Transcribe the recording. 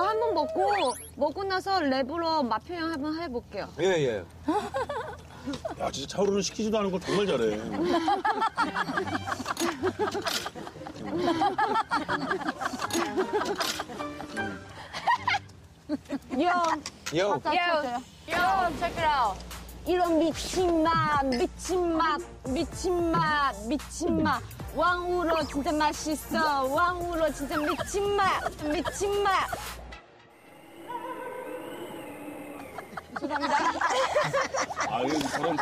저 한 번 먹고 먹고 나서 랩으로 맛 표현 한번 해볼게요. 예, 예. 야, 진짜 차오르는 시키지도 않은 걸 정말 잘해. 요, 요. 요, 요, check it out. 이런 미친 맛, 미친 맛, 미친 맛, 미친 맛. 왕우로 진짜 맛있어. 왕우로 진짜 미친 맛, 미친 맛. 죄송합니다. 아, 이거 저런